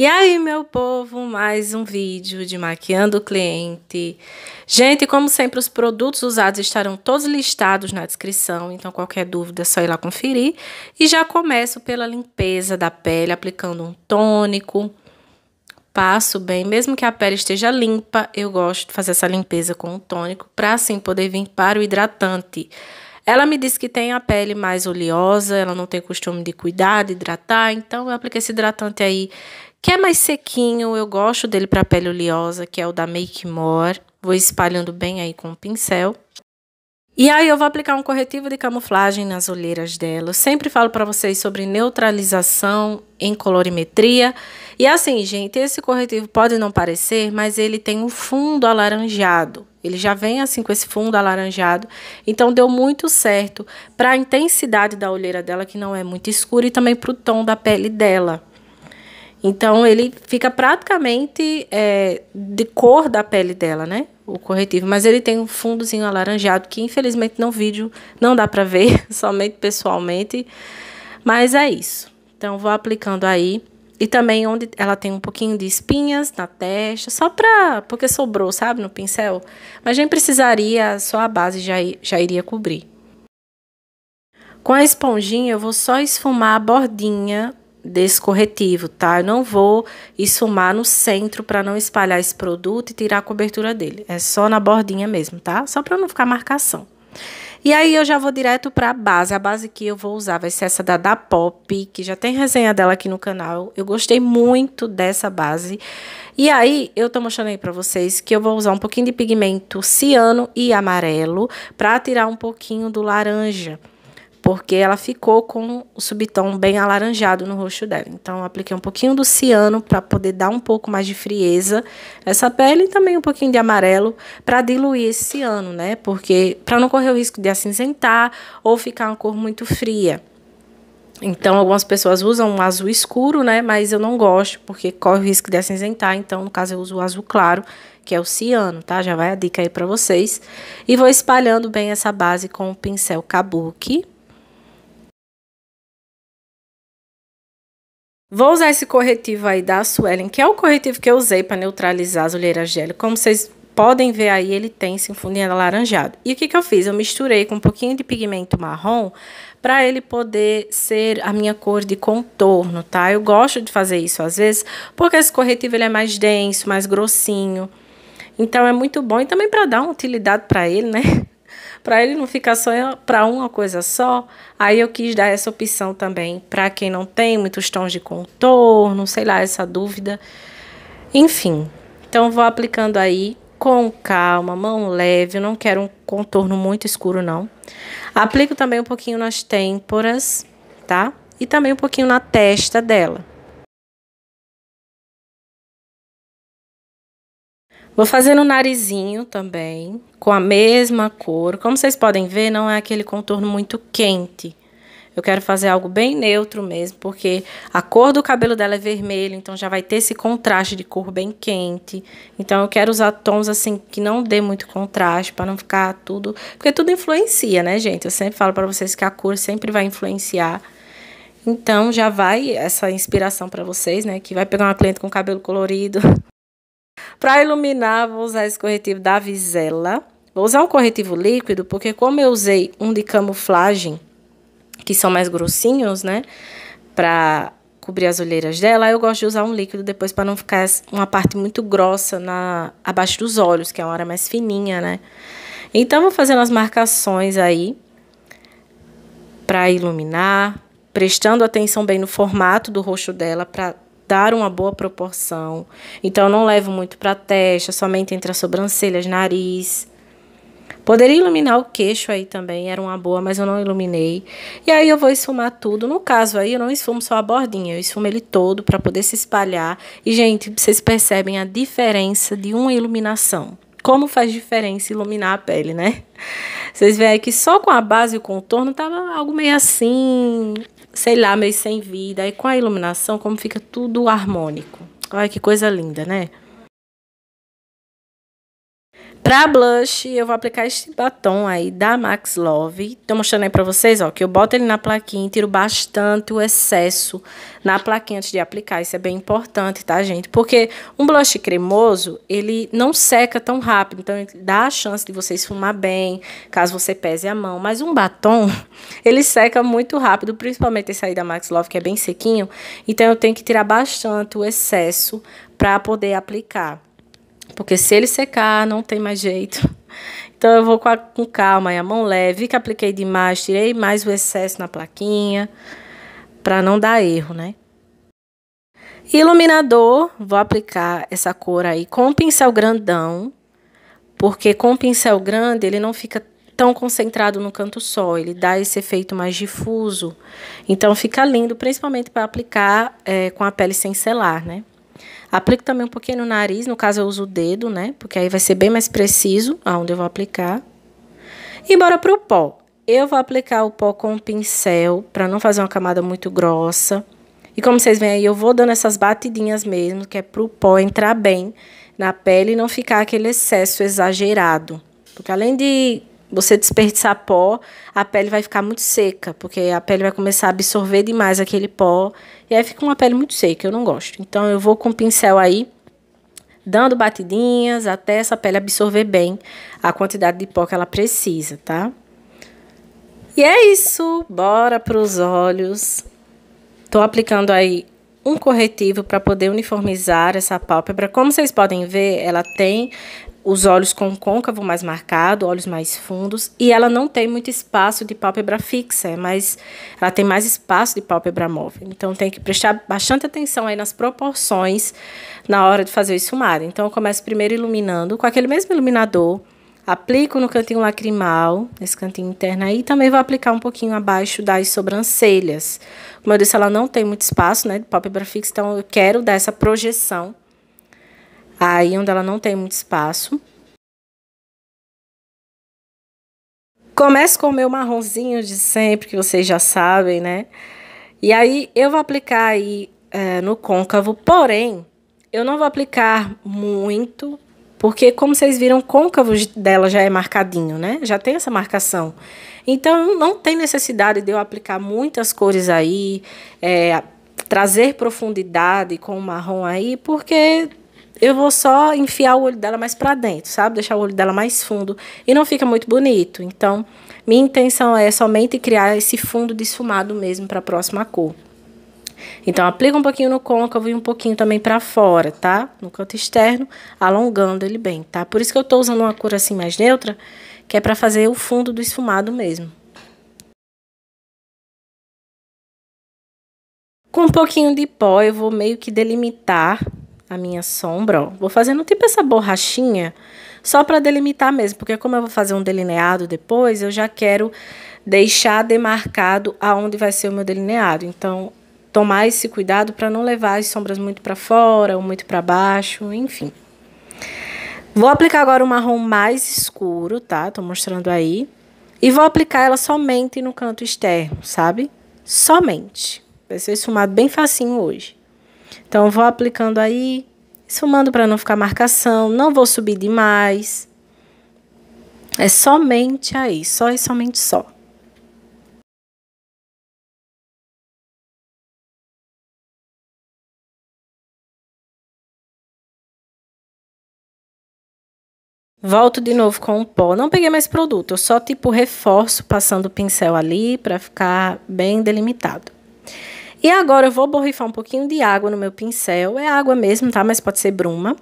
E aí, meu povo, mais um vídeo de maquiando o cliente. Gente, como sempre, os produtos usados estarão todos listados na descrição, então qualquer dúvida é só ir lá conferir. E já começo pela limpeza da pele, aplicando um tônico. Passo bem, mesmo que a pele esteja limpa, eu gosto de fazer essa limpeza com um tônico, para assim poder vir para o hidratante. Ela me disse que tem a pele mais oleosa, ela não tem costume de cuidar, de hidratar, então eu apliquei esse hidratante aí que é mais sequinho, eu gosto dele para pele oleosa, que é o da Make More. Vou espalhando bem aí com o pincel. E aí eu vou aplicar um corretivo de camuflagem nas olheiras dela. Eu sempre falo para vocês sobre neutralização em colorimetria. E assim, gente, esse corretivo pode não parecer, mas ele tem um fundo alaranjado. Ele já vem assim com esse fundo alaranjado. Então deu muito certo para a intensidade da olheira dela, que não é muito escura, e também para o tom da pele dela. Então ele fica praticamente é, de cor da pele dela, né? O corretivo, mas ele tem um fundozinho alaranjado que infelizmente no vídeo não dá para ver, somente pessoalmente. Mas é isso. Então vou aplicando aí e também onde ela tem um pouquinho de espinhas na testa, só pra. porque sobrou, sabe, no pincel. Mas nem precisaria, só a base já, já iria cobrir. Com a esponjinha eu vou só esfumar a bordinha desse corretivo, tá? Eu não vou esfumar no centro para não espalhar esse produto e tirar a cobertura dele. É só na bordinha mesmo, tá? Só para não ficar marcação. E aí eu já vou direto para a base. A base que eu vou usar vai ser essa da da Pop, que já tem resenha dela aqui no canal. Eu gostei muito dessa base. E aí eu tô mostrando aí para vocês que eu vou usar um pouquinho de pigmento ciano e amarelo para tirar um pouquinho do laranja porque ela ficou com o subtom bem alaranjado no rosto dela. Então, apliquei um pouquinho do ciano para poder dar um pouco mais de frieza nessa pele e também um pouquinho de amarelo para diluir esse ciano, né? Porque para não correr o risco de acinzentar ou ficar uma cor muito fria. Então, algumas pessoas usam um azul escuro, né? Mas eu não gosto, porque corre o risco de acinzentar. Então, no caso, eu uso o azul claro, que é o ciano, tá? Já vai a dica aí para vocês. E vou espalhando bem essa base com o pincel Kabuki. Vou usar esse corretivo aí da Suelen, que é o corretivo que eu usei para neutralizar as olheiras gel. Como vocês podem ver aí, ele tem esse fundinho alaranjado. E o que, que eu fiz? Eu misturei com um pouquinho de pigmento marrom para ele poder ser a minha cor de contorno, tá? Eu gosto de fazer isso às vezes, porque esse corretivo ele é mais denso, mais grossinho. Então é muito bom e também para dar uma utilidade para ele, né? Para ele não ficar só para uma coisa só, aí eu quis dar essa opção também para quem não tem muitos tons de contorno, sei lá, essa dúvida. Enfim, então vou aplicando aí com calma, mão leve, eu não quero um contorno muito escuro não. Aplico também um pouquinho nas têmporas, tá? E também um pouquinho na testa dela. Vou fazer no narizinho também, com a mesma cor. Como vocês podem ver, não é aquele contorno muito quente. Eu quero fazer algo bem neutro mesmo, porque a cor do cabelo dela é vermelho, então já vai ter esse contraste de cor bem quente. Então eu quero usar tons assim que não dê muito contraste para não ficar tudo, porque tudo influencia, né, gente? Eu sempre falo para vocês que a cor sempre vai influenciar. Então já vai essa inspiração para vocês, né, que vai pegar uma cliente com cabelo colorido, Para iluminar, vou usar esse corretivo da Visela. Vou usar um corretivo líquido, porque como eu usei um de camuflagem, que são mais grossinhos, né? Para cobrir as olheiras dela, eu gosto de usar um líquido depois para não ficar uma parte muito grossa na abaixo dos olhos, que é uma hora mais fininha, né? Então, vou fazendo as marcações aí para iluminar, prestando atenção bem no formato do rosto dela para dar uma boa proporção. Então, eu não levo muito para a testa, somente entre as sobrancelhas, nariz. Poderia iluminar o queixo aí também, era uma boa, mas eu não iluminei. E aí eu vou esfumar tudo. No caso aí, eu não esfumo só a bordinha, eu esfumo ele todo para poder se espalhar. E, gente, vocês percebem a diferença de uma iluminação. Como faz diferença iluminar a pele, né? Vocês veem que só com a base e o contorno tava algo meio assim, sei lá, meio sem vida. E com a iluminação, como fica tudo harmônico. Olha que coisa linda, né? Pra blush, eu vou aplicar este batom aí da Max Love. Tô mostrando aí pra vocês, ó, que eu boto ele na plaquinha e tiro bastante o excesso na plaquinha antes de aplicar. Isso é bem importante, tá, gente? Porque um blush cremoso, ele não seca tão rápido. Então, dá a chance de você esfumar bem, caso você pese a mão. Mas um batom, ele seca muito rápido, principalmente esse aí da Max Love, que é bem sequinho. Então, eu tenho que tirar bastante o excesso pra poder aplicar. Porque se ele secar, não tem mais jeito. Então eu vou com, a, com calma e a mão leve. Que apliquei demais, tirei mais o excesso na plaquinha. Para não dar erro, né? Iluminador, vou aplicar essa cor aí com um pincel grandão. Porque com o pincel grande ele não fica tão concentrado no canto só, ele dá esse efeito mais difuso. Então fica lindo, principalmente para aplicar é, com a pele sem selar, né? Aplico também um pouquinho no nariz, no caso eu uso o dedo, né? Porque aí vai ser bem mais preciso aonde eu vou aplicar. E bora pro pó. Eu vou aplicar o pó com o pincel, para não fazer uma camada muito grossa. E como vocês veem aí, eu vou dando essas batidinhas mesmo, que é pro pó entrar bem na pele e não ficar aquele excesso exagerado. Porque além de você desperdiçar pó, a pele vai ficar muito seca, porque a pele vai começar a absorver demais aquele pó, e aí fica uma pele muito seca, eu não gosto. Então eu vou com o pincel aí, dando batidinhas até essa pele absorver bem a quantidade de pó que ela precisa, tá? E é isso, bora para os olhos. Tô aplicando aí um corretivo para poder uniformizar essa pálpebra. Como vocês podem ver, ela tem os olhos com côncavo mais marcado, olhos mais fundos, e ela não tem muito espaço de pálpebra fixa, mas ela tem mais espaço de pálpebra móvel. Então tem que prestar bastante atenção aí nas proporções na hora de fazer o esfumado. Então eu começo primeiro iluminando com aquele mesmo iluminador, aplico no cantinho lacrimal, nesse cantinho interno aí, e também vou aplicar um pouquinho abaixo das sobrancelhas. Como eu disse, ela não tem muito espaço, né, de pálpebra fixa, então eu quero dar essa projeção aí onde ela não tem muito espaço. Começo com o meu marronzinho de sempre, que vocês já sabem, né? E aí eu vou aplicar aí é, no côncavo, porém, eu não vou aplicar muito, porque como vocês viram, o côncavo dela já é marcadinho, né? Já tem essa marcação. Então, não tem necessidade de eu aplicar muitas cores aí, é, trazer profundidade com o marrom aí, porque eu vou só enfiar o olho dela mais para dentro, sabe? Deixar o olho dela mais fundo e não fica muito bonito. Então, minha intenção é somente criar esse fundo desfumado mesmo para a próxima cor. Então, aplica um pouquinho no côncavo e um pouquinho também para fora, tá? No canto externo, alongando ele bem, tá? Por isso que eu tô usando uma cor assim mais neutra, que é para fazer o fundo do esfumado mesmo. Com um pouquinho de pó, eu vou meio que delimitar a minha sombra, ó. Vou fazendo tipo essa borrachinha, só para delimitar mesmo, porque como eu vou fazer um delineado depois, eu já quero deixar demarcado aonde vai ser o meu delineado. Então, tomar esse cuidado para não levar as sombras muito para fora ou muito para baixo, enfim. Vou aplicar agora o marrom mais escuro, tá? Tô mostrando aí. E vou aplicar ela somente no canto externo, sabe? Somente. Vai ser esfumado bem facinho hoje. Então, vou aplicando aí, esfumando para não ficar marcação, não vou subir demais. É somente aí, só e somente só. Volto de novo com o pó. Não peguei mais produto, eu só tipo reforço passando o pincel ali para ficar bem delimitado. E agora eu vou borrifar um pouquinho de água no meu pincel. É água mesmo, tá? Mas pode ser bruma.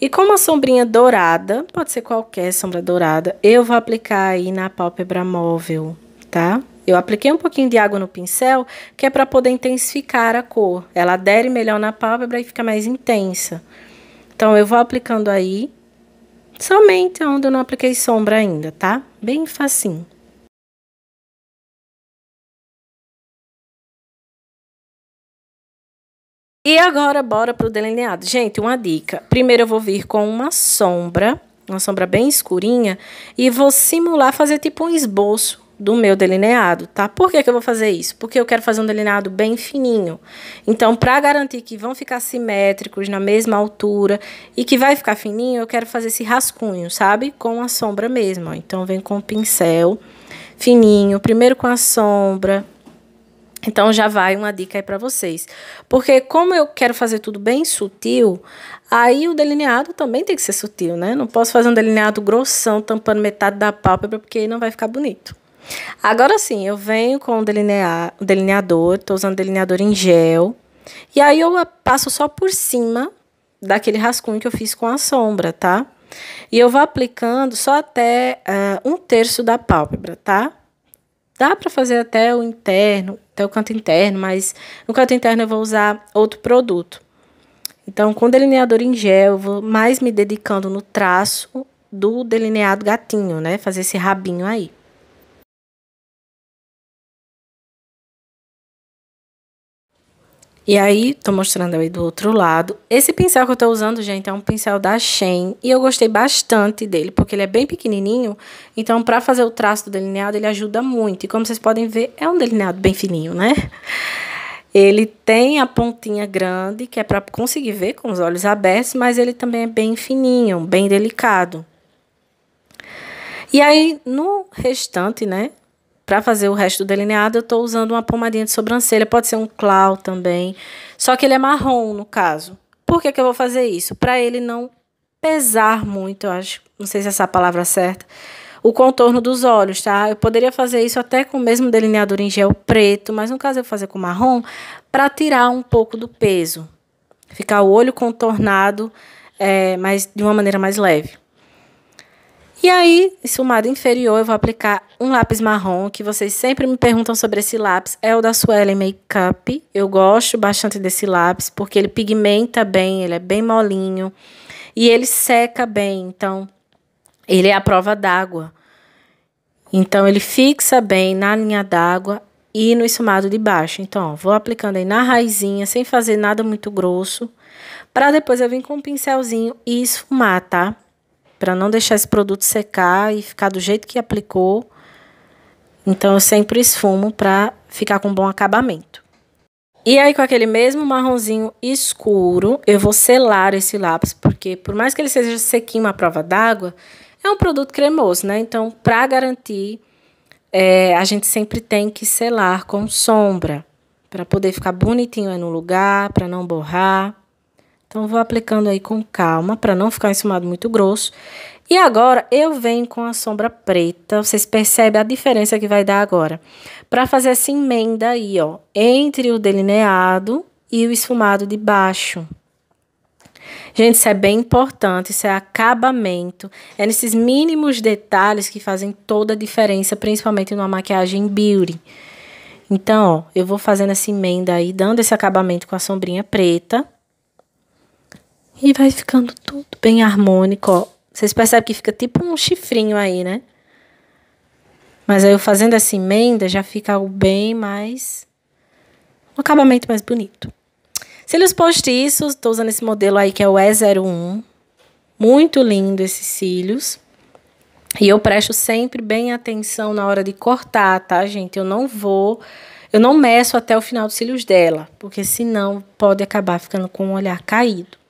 E com uma sombrinha dourada, pode ser qualquer sombra dourada, eu vou aplicar aí na pálpebra móvel, tá? Eu apliquei um pouquinho de água no pincel, que é para poder intensificar a cor. Ela adere melhor na pálpebra e fica mais intensa. Então, eu vou aplicando aí, somente onde eu não apliquei sombra ainda, tá? Bem facinho. E agora, bora pro delineado. Gente, uma dica. Primeiro eu vou vir com uma sombra, uma sombra bem escurinha, e vou simular fazer tipo um esboço do meu delineado, tá? Por que, que eu vou fazer isso? Porque eu quero fazer um delineado bem fininho. Então, para garantir que vão ficar simétricos na mesma altura e que vai ficar fininho, eu quero fazer esse rascunho, sabe? Com a sombra mesmo. Então, vem com o pincel fininho, primeiro com a sombra. Então, já vai uma dica aí para vocês. Porque como eu quero fazer tudo bem sutil, aí o delineado também tem que ser sutil, né? Não posso fazer um delineado grossão, tampando metade da pálpebra, porque não vai ficar bonito. Agora sim, eu venho com o delinear, delineador, estou usando delineador em gel. E aí eu passo só por cima daquele rascunho que eu fiz com a sombra, tá? E eu vou aplicando só até uh, um terço da pálpebra, tá? Dá para fazer até o interno, até o canto interno, mas no canto interno eu vou usar outro produto. Então, com delineador em gel, eu vou mais me dedicando no traço do delineado gatinho, né? Fazer esse rabinho aí. E aí, tô mostrando aí do outro lado. Esse pincel que eu tô usando, gente, é um pincel da Shein. E eu gostei bastante dele, porque ele é bem pequenininho. Então, para fazer o traço do delineado, ele ajuda muito. E como vocês podem ver, é um delineado bem fininho, né? Ele tem a pontinha grande, que é para conseguir ver com os olhos abertos, mas ele também é bem fininho, bem delicado. E aí, no restante, né, para fazer o resto do delineado, eu estou usando uma pomadinha de sobrancelha, pode ser um clau também. Só que ele é marrom, no caso. Por que, que eu vou fazer isso? Para ele não pesar muito, eu acho. Não sei se essa é a palavra certa. O contorno dos olhos, tá? Eu poderia fazer isso até com o mesmo delineador em gel preto, mas no caso eu vou fazer com marrom para tirar um pouco do peso. Ficar o olho contornado, é, mas de uma maneira mais leve. E aí, esfumado inferior, eu vou aplicar um lápis marrom, que vocês sempre me perguntam sobre esse lápis. É o da Suelen Makeup. Eu gosto bastante desse lápis, porque ele pigmenta bem, ele é bem molinho. E ele seca bem, então ele é a prova d'água. Então, ele fixa bem na linha d'água e no esfumado de baixo. Então, ó, vou aplicando aí na raizinha, sem fazer nada muito grosso. Para depois eu vir com um pincelzinho e esfumar, tá? Para não deixar esse produto secar e ficar do jeito que aplicou. Então eu sempre esfumo para ficar com bom acabamento. E aí com aquele mesmo marronzinho escuro, eu vou selar esse lápis, porque por mais que ele seja sequinho à prova d'água, é um produto cremoso, né? Então, para garantir, é, a gente sempre tem que selar com sombra, para poder ficar bonitinho no lugar, para não borrar. Então, vou aplicando aí com calma, para não ficar ensumado muito grosso. E agora, eu venho com a sombra preta. Vocês percebem a diferença que vai dar agora. Para fazer essa emenda aí, ó, entre o delineado e o esfumado de baixo. Gente, isso é bem importante, isso é acabamento. É nesses mínimos detalhes que fazem toda a diferença, principalmente numa maquiagem beauty. Então, ó, eu vou fazendo essa emenda aí, dando esse acabamento com a sombrinha preta. E vai ficando tudo bem harmônico, ó. Vocês percebem que fica tipo um chifrinho aí, né? Mas aí eu fazendo essa emenda já fica algo bem mais... Um acabamento mais bonito. Cílios postiços, tô usando esse modelo aí que é o E01. Muito lindo esses cílios. E eu presto sempre bem atenção na hora de cortar, tá, gente? Eu não vou... Eu não meço até o final dos cílios dela, porque senão pode acabar ficando com o olhar caído.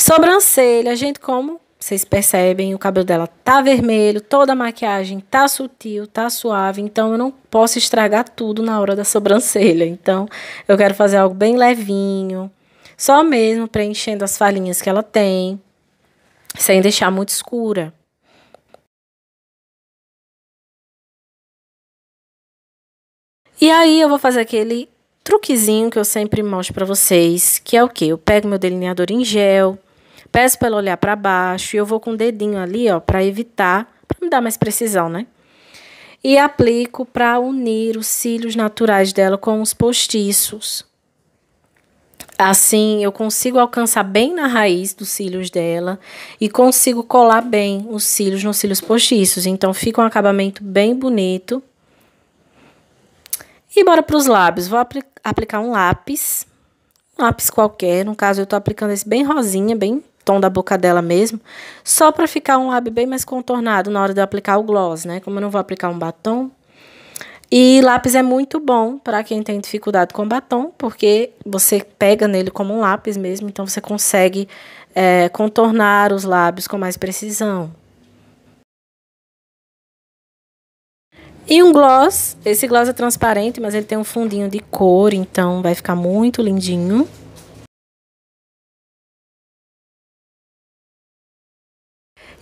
Sobrancelha, gente, como vocês percebem, o cabelo dela tá vermelho, toda a maquiagem tá sutil, tá suave, então eu não posso estragar tudo na hora da sobrancelha. Então, eu quero fazer algo bem levinho, só mesmo preenchendo as falhinhas que ela tem, sem deixar muito escura. E aí eu vou fazer aquele truquezinho que eu sempre mostro para vocês, que é o que? Eu pego meu delineador em gel, Peço para ela olhar para baixo e eu vou com o dedinho ali, ó, para evitar, para me dar mais precisão, né? E aplico para unir os cílios naturais dela com os postiços. Assim, eu consigo alcançar bem na raiz dos cílios dela e consigo colar bem os cílios nos cílios postiços. Então, fica um acabamento bem bonito. E bora para os lábios. Vou aplicar um lápis, um lápis qualquer. No caso, eu estou aplicando esse bem rosinha, bem tom da boca dela mesmo, só para ficar um lábio bem mais contornado na hora de aplicar o gloss, né? Como eu não vou aplicar um batom. E lápis é muito bom para quem tem dificuldade com batom, porque você pega nele como um lápis mesmo, então você consegue é, contornar os lábios com mais precisão. E um gloss, esse gloss é transparente, mas ele tem um fundinho de cor, então vai ficar muito lindinho.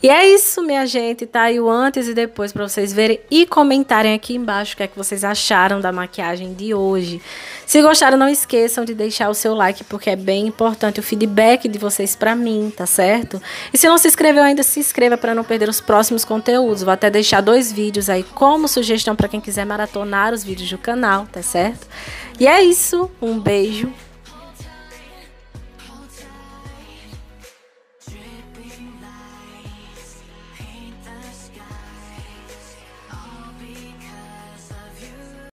E é isso, minha gente. Tá aí o antes e depois para vocês verem e comentarem aqui embaixo o que é que vocês acharam da maquiagem de hoje. Se gostaram, não esqueçam de deixar o seu like, porque é bem importante o feedback de vocês para mim, tá certo? E se não se inscreveu ainda, se inscreva para não perder os próximos conteúdos. Vou até deixar dois vídeos aí como sugestão para quem quiser maratonar os vídeos do canal, tá certo? E é isso. Um beijo